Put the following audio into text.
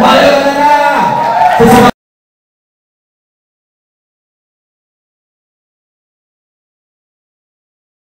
Bayangkara.